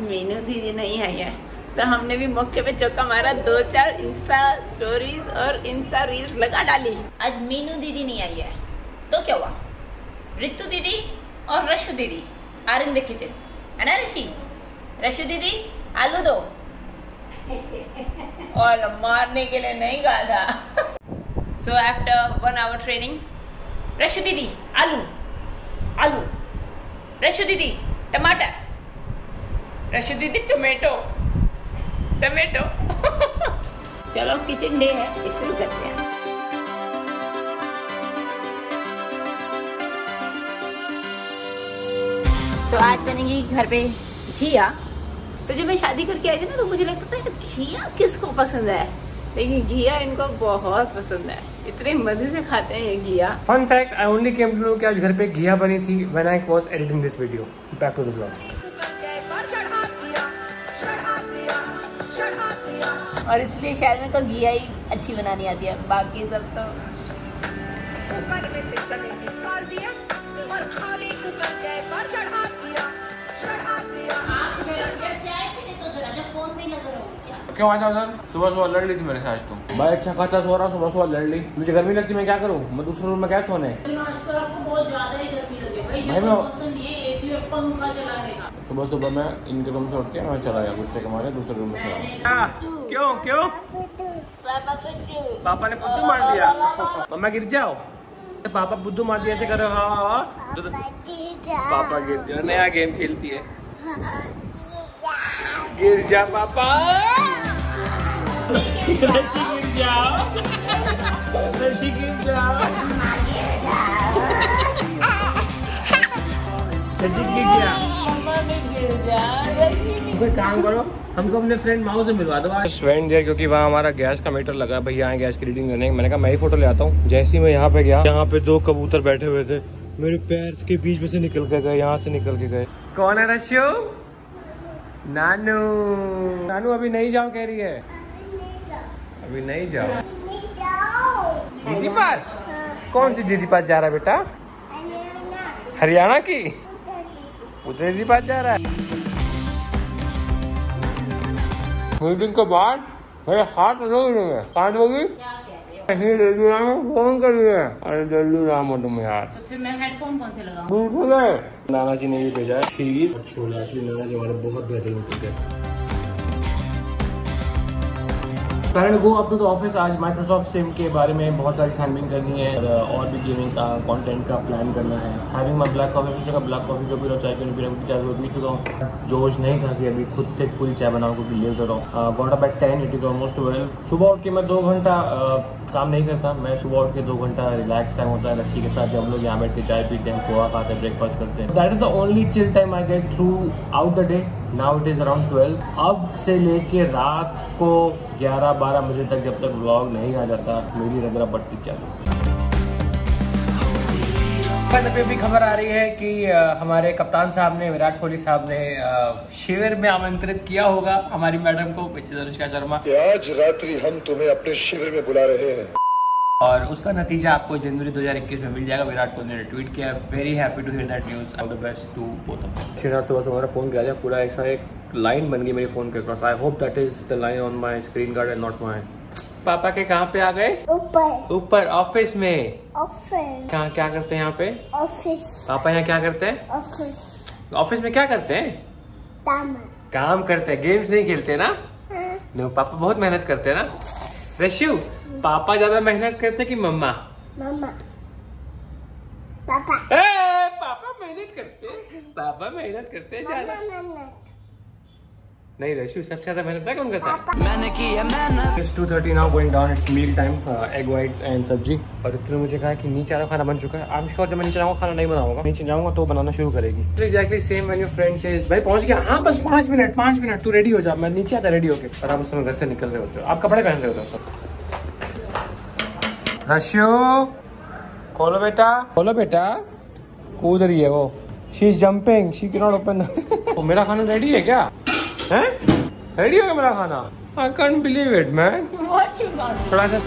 मीनू दीदी नहीं आई है। तो हमने भी मौके पे चौका मारा दो चार इंस्टा स्टोरीज और इंस्टा रील्स लगा डाली। आज मीनू दीदी नहीं आई है। तो क्या हुआ? रितु दीदी और रशु दीदी। आर इन द किचन है ना ऋषि? रशु दीदी आलू दो। और मारने के लिए नहीं कहा था। So after one hour training Rashu दीदी आलू। आलू। रशु दीदी टमाटर। रशु दीदी टोमेटो टोमेटो चलो किचन डे है शुरू करते हैं। तो आज बनेगी घर पे घिया। तो जब मैं शादी करके आई थी ना तो मुझे लगता था घिया किसको पसंद है? लेकिन घिया इनको बहुत पसंद है। इतने मज़े से खाते हैं ये घिया। Fun fact I only came to know कि आज घर पे घिया बनी थी when I was editing this video back to the blog और इसलिए शायद मेरे को घिया ही अच्छी बनानी आती है। बाकी सब तो कुकर में से चने निकाल दिया और खाली कुकर गैस पर चढ़ा दिया। चढ़ा दिया। क्यों? आ जाओ उधर? सुबह सुबह लड़ ली थी मेरे से आज तुम भाई अच्छा खासा सो रहा सुबह सुबह लड़ ली। मुझे गर्मी लगती मैं क्या करूँ? मैं दूसरे रूम में क्या सोने आजकल आपको बहुत ज़्यादा ही गर्मी लगे भाई भाई मैं- पंखा चलाने का सुबह सुबह मैं इनके रूम से उठ के मैं चला गया गुस्से के मारे दूसरे रूम में चला क्यों क्यों? पापा ने बुद्धू मार दिया। मम्मा गिर जाओ। पापा बुद्धू मार दिया ऐसे करो हाँ हाँ हाँ पापा गिर जाओ। नया गेम खेलती है। गिर जा पापा। गिर जाओ। रशी गिर कोई काम करो हमको अपने फ्रेंड माओ से मिलवा दो फ्रेंड दिया क्योंकि वहाँ हमारा गैस का मीटर लगा है भैया गैस की रीडिंग लेने मैंने कहा मैं ही फ़ोटो ले आता हूँ। जैसे ही मैं यहाँ पे गया यहाँ पे दो कबूतर बैठे हुए थे। मेरे पैर के बीच में से निकल के गए यहाँ से निकल के गए। कौन है रशियो? नानू। नानू अभी नहीं जाओ कह रही है। अभी नहीं जाओ। दीदी पास? कौन सी दीदी पास जा रहा है बेटा? हरियाणा की? उधर ही पास जा रहा है। मीटिंग के बाद मेरे हाथ में रोई रही है? होगी को फ़ोन कर लिया अरे जल्दी राम हो तुम यार। तो फिर मैं हेडफोन कौन से लगाऊँ? बिल्कुल है। नाना जी ने भी भेजा है। खीर और छोला एक्चुअली नाना जी हमारे बहुत बेहतरीन कुक है। Plan go up to the office आज माइक्रोसॉफ्ट सिम के बारे में बहुत सारी सैम्पलिंग करनी है और, और भी गेमिंग का कंटेंट का प्लान करना है। हैविंग माय ब्लैक कॉफ़ी पी चुका ब्लैक कॉफ़ी को पी रहा चाय क्यों पी रहा चाय को पी चुका हूँ। जोश नहीं था कि अभी खुद से पूरी चाय बनाऊँ क्योंकि लेट कर। रहा हूँ ten it is almost twelve सुबह उठ के मैं दो घंटा काम नहीं करता। मैं सुबह उठ के दो घंटा रिलैक्स टाइम होता है। लस्सी के साथ जब लोग यहाँ बैठ के चाय पीते हैं पोहा खाते हैं ब्रेकफास्ट करते हैं। That is the only chill time I get throughout the day now it is around twelve अब से लेके रात को 11-12 बजे तक जब तक व्लॉग नहीं आ जाता मेरी रगड़ा पट्टी चालू। पर अभी भी खबर आ रही है कि हमारे कप्तान साहब ने विराट कोहली साहब ने शिविर में आमंत्रित किया होगा हमारी मैडम को पीछे अनुष्का शर्मा। आज रात्रि हम तुम्हें अपने शिविर में बुला रहे हैं। और उसका नतीजा आपको जनवरी 2021 में मिल जाएगा। विराट कोहली ने ट्वीट किया। Very happy to hear that news all the best to both of them Srinath सुबह सुबह मेरा फ़ोन किया था। पूरा ऐसा एक लाइन बन गई मेरे फ़ोन के cross I hope that is the line on my screen guard and not my पापा के कहाँ पे आ गए? ऊपर। ऊपर ऑफ़िस में। ऑफ़िस कहाँ क्या करते हैं यहाँ पे? ऑफ़िस पापा यहाँ क्या करते हैं? ऑफ़िस ऑफ़िस में क्या करते हैं? काम। करते हैं। गेम्स नहीं खेलते ना? हाँ, पापा बहुत मेहनत करते हैं ना? रशियू पापा ज़्यादा मेहनत करते हैं कि मम्मा? मम्मा। पापा। ए, पापा मेहनत करते। पापा मेहनत करते ज़्यादा। नहीं रशियू सबसे ज़्यादा मेहनत है कौन करता है? मैंने की है मेहनत। It's 2:30 now going down it's meal time egg whites and सब्ज़ी और इतने मुझे कहा कि नीचे आना खाना बन चुका है। आई एम श्योर जब मैं नीचे जाऊँगा खाना नहीं बनाऊँगा। नीचे जाऊँगा तो बनाना शुरू करेगी। Exactly same when your friend says भाई पहुँच गया। हाँ बस 5 मिनट 5 मिनट तू रेडी हो जा। मैं नीचे आता रेडी होके। और आप उस समय घर से निकल रहे होते हो। आप कपड़े पहन रहे होते हो सब रशियो। खोलो बेटा। खोलो बेटा। कूद रही है वो। She is jumping she can not open मेरा खाना रेडी है क्या? हैं? रेडी हो गया मेरा खाना? I can't believe it man थोड़ा सा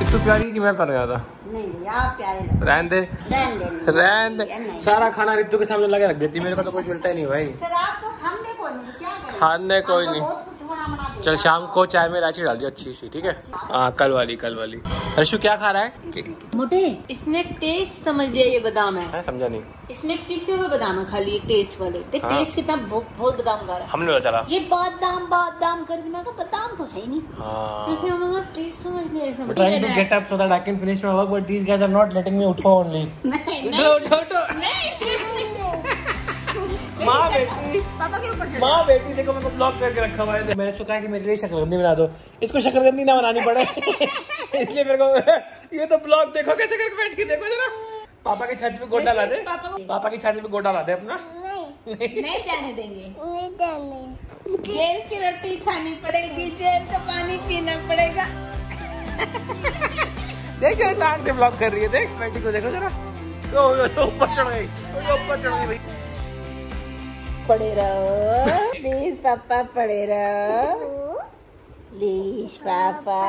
रितु प्यारी कि मैं प्यारा ज़्यादा नहीं नहीं आप प्यारे लगते रहन दे। रहन दे। सारा खाना रितु के सामने लगा रख देती। मेरे को तो कुछ मिलता ही नहीं भाई। फिर आप तो खाने को नहीं क्या खाने कोई तो नहीं। चल शाम को चाय में इलायची डाल दी अच्छी सी ठीक है? हाँ कल वाली कल वाली। हर्षु क्या खा रहा है? मोटे। इसने टेस्ट समझ लिया ये बादाम है। मैं समझा नहीं। इसमें पिसे हुए बादाम है खाली टेस्ट वाले। हाँ। टेस्ट कितना बहुत बहुत बादाम का रहा है। हमने चला। ये बादाम बादाम कर दी मैं बादाम तो है ही नहीं। हाँ। टेस्ट समझ लिया इसने trying to get up so that I can finish my work, but these guys are not letting उठो only. नहीं नहीं। उठो, उठो, उठो। माँ बेटी। पापा के ऊपर माँ बेटी देखो मेरे को ब्लॉक करके रखा हुआ है। मैंने सोचा कि मेरे लिए शकरकंदी बना दो। इसको शकरकंदी ना बनानी पड़े। इसलिए मेरे को ये तो ब्लॉक देखो कैसे करके बैठ के देखो जरा। पापा की छाती पे गोटा ला दे। पापा की छाती पे गोटा ला दे अपना। नहीं। नहीं जाने देंगे। नहीं जेल की रोटी खानी पड़ेगी जेल का पानी पीना पड़ेगा। देख टांग से ब्लॉक कर रही है। देख बेटी को देखो जरा। ऊपर चढ़ गई। ऊपर चढ़ गई भाई। पड़े रहो प्लीज़ पापा पड़े रहो प्लीज़ पापा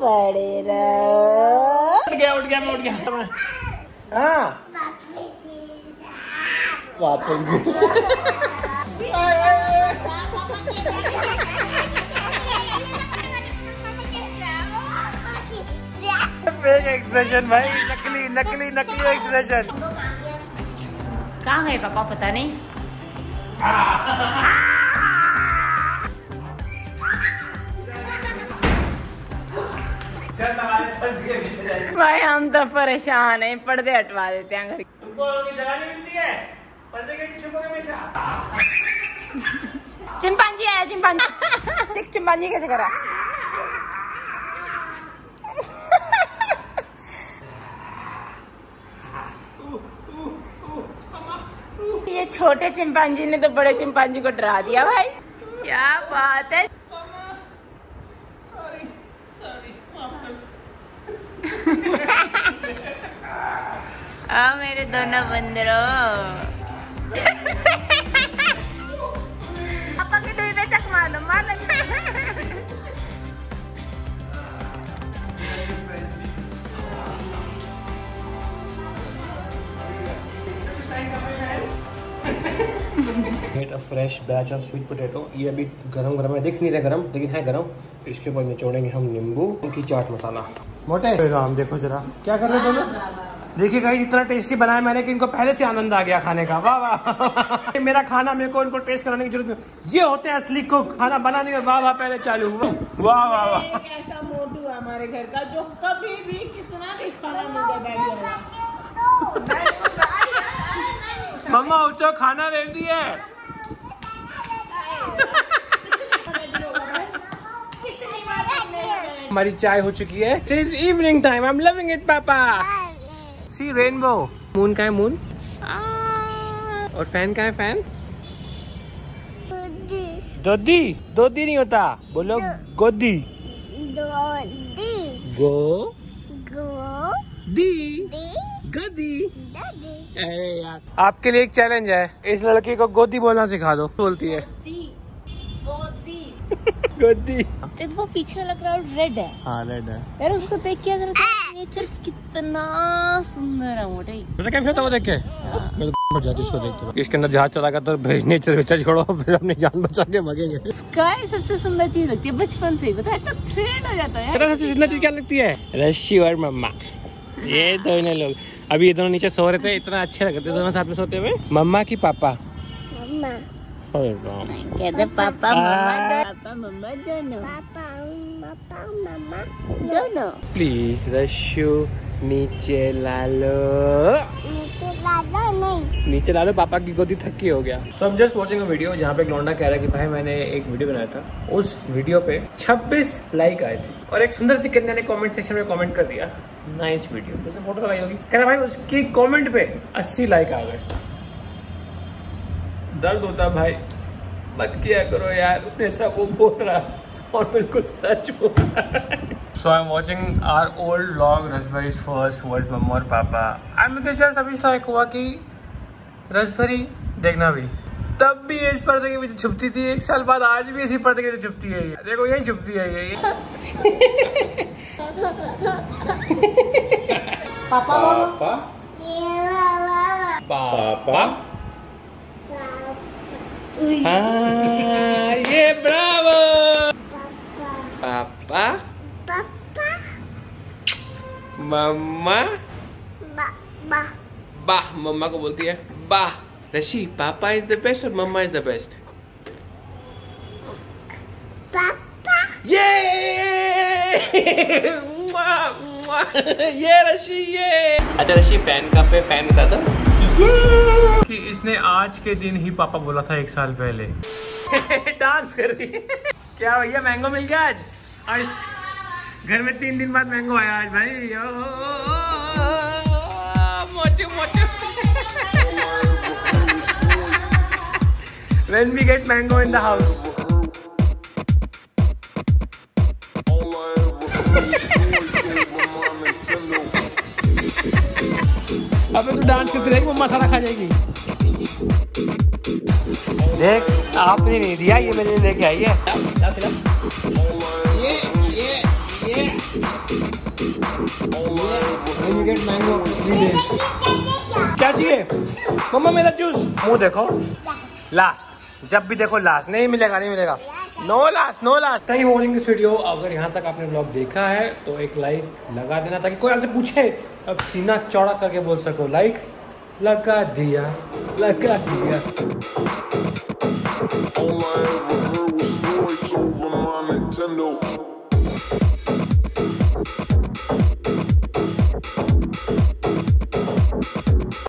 पड़े रहो उठ गया उठ गया मैं उठ गया। हाँ। वापस एक्सप्रेशन भाई। नकली नकली नकली एक्सप्रेशन कहाँ गए पापा? पता नहीं। भाई हम तो परेशान है। पर्दे हटवा देते हैं घर। तुमको जगह नहीं मिलती है पर्दे के छुपोगे हमेशा चिंपांजी आया चिंपांजी। देख चिंपांजी कैसे करा। ये छोटे चिंपांजी ने तो बड़े चिंपांजी को डरा दिया भाई। क्या बात है? आ मेरे दोनों बंदरों। Fresh batch of sweet potato. ये अभी गरम गरम है। दिख नहीं रहा गरम लेकिन है गरम। इसके ऊपर निचोड़ेंगे हम नींबू उनकी चाट मसाला। मोटे। राम देखो जरा। क्या कर रहे हो दोनों देखिए गाइस इतना टेस्टी बनाया मैंने कि इनको पहले से आनंद आ गया खाने का। वाह वाह। मेरा खाना मेरे को इनको टेस्ट कराने की ज़रूरत नहीं ये होते हैं असली कुक खाना बनाने और वाह वाह पहले चालू वाह वाह वाह। ऐसा मोटू है हमारे घर का जो कभी भी कितना भी खाना मम्मा उठो खाना रेडी है। हमारी चाय हो चुकी है। It is evening time I am loving it पापा सी रेनबो मून का है मून और फ़ैन का है फ़ैन दोदी दोदी नहीं होता। बोलो गोदी दोदी गो गो दी दी गदी दादी अरे यार। आपके लिए एक चैलेंज है। इस लड़की को गोदी बोलना सिखा दो। बोलती है। गोदी देख वो पीछे लग रहा है रेड है। हाँ रेड है। यार उसको देख के अगर नेचर कितना सुंदर है वो देख। के? इसको देख के इसके अंदर जहाज़ चला तो नेचर वेचर छोड़ो फिर अपनी जान बचा के भागेंगे। स्काई सबसे सुंदर चीज़ लगती है बचपन से ही पता इतना थ्रिल हो जाता है। सबसे जितना चीज़ क्या लगती है? रशी और मम्मा। ये दोनों लोग। अभी ये दोनों नीचे सो रहे थे इतना अच्छे लग रहे थे दोनों साथ में सोते हुए। मम्मा की पापा। मम्मा। अरे राम। कहते पापा मम्मा पापा मम्मा दोनों। पापा पापा मम्मा। दोनों। प्लीज़ रशु नीचे ला लो नीचे लाला नहीं। नीचे ला लो पापा की गोदी थकी हो गया। So I'm just watching a video जहाँ पे एक लौंडा कह रहा है कि भाई मैंने एक वीडियो बनाया था। उस वीडियो पे 26 लाइक आए थे। और एक सुंदर सी कन्या ने कमेंट सेक्शन में कमेंट कर दिया। नाइस वीडियो उसने फ़ोटो लगाई होगी। कह रहा भाई उसकी कमेंट पे 80 लाइक आ गए। दर्द होता भाई। मत किया करो यार ऐसा वो बोल रहा और बिल्कुल सच बोल रहा so I am watching our old vlog raspberry's first words मम्मा और पापा एंड मुझे जस्ट अभी लाइक हुआ कि रसभरी देखना भी। तब भी इस पर्दे के पीछे छुपती थी। एक साल बाद आज भी इसी पर्दे के पीछे छुपती है ये। देखो यही छुपती है ये। पापा बोलो। पापा पापा हाँ ये ब्रावो। पापा। पापा। मम्मा। बाबा बाह मम्मा को बोलती है बाह। रशी पापा इज़ द बेस्ट और मम्मा इज़ द बेस्ट पापा। ये! ये रशी ये। अच्छा रशी फ़ैन का पे फ़ैन बता दो कि इसने आज के दिन ही पापा बोला था एक साल पहले। डांस कर रही क्या भैया मैंगो मिल गया आज? आज घर में तीन दिन बाद मैंगो आया आज भाई। मोटू मोटू। When we get mango in the house अबे तू डांस करते रहेगी मम्मा सारा खा जाएगी। देख आपने नहीं दिया ये मैंने लेके आई है। ये ये ये. क्या चाहिए? मम्मा मेरा जूस मुँह देखो। लास्ट जब भी देखो लास्ट नहीं मिलेगा नहीं मिलेगा। No last no last thank you watching this video अगर यहाँ तक आपने ब्लॉग देखा है तो एक लाइक लगा देना ताकि कोई आपसे पूछे अब सीना चौड़ा करके बोल सको। लाइक लगा दिया लगा दिया। All I ever heard was voice over my Nintendo.